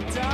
down.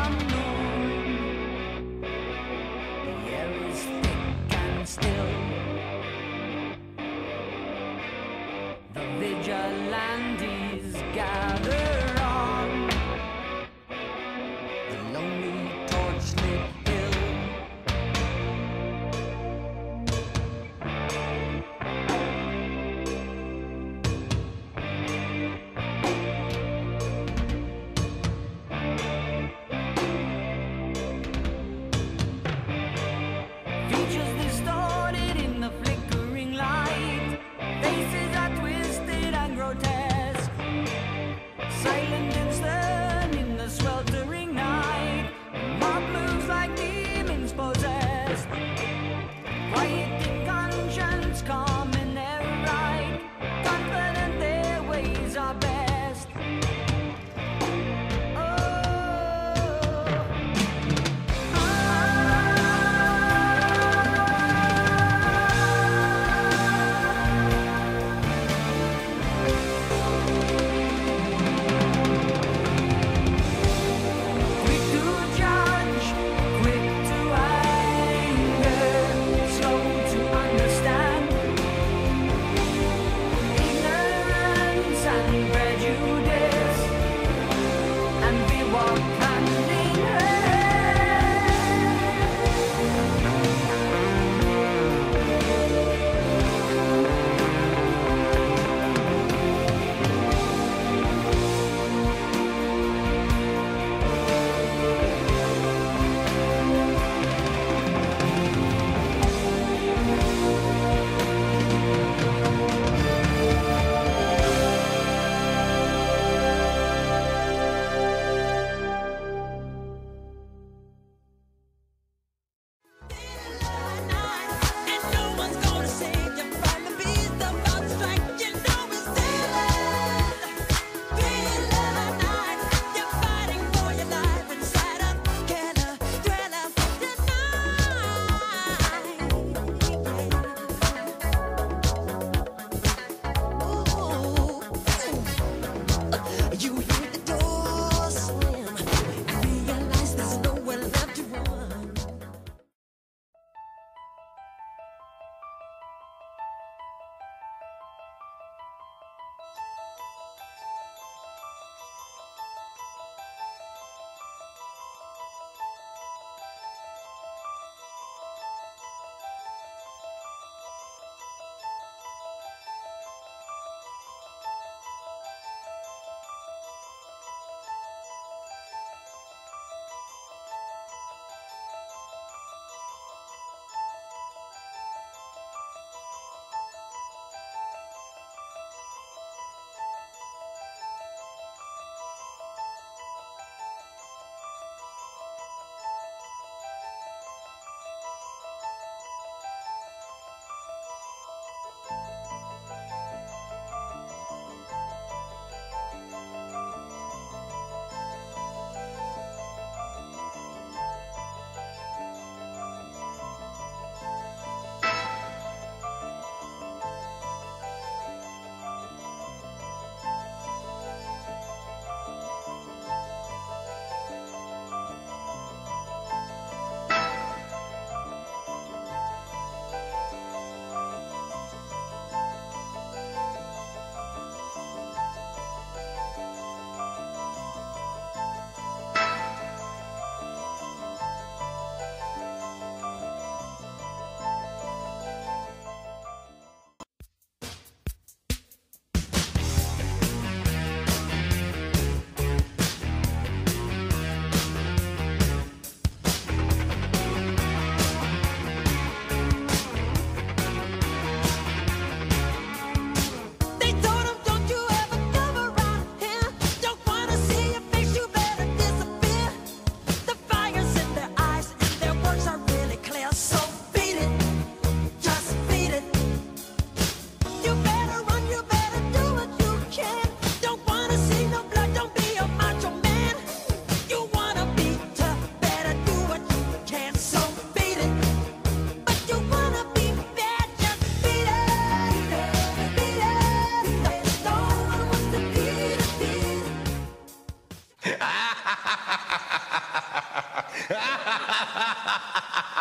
ha ha ha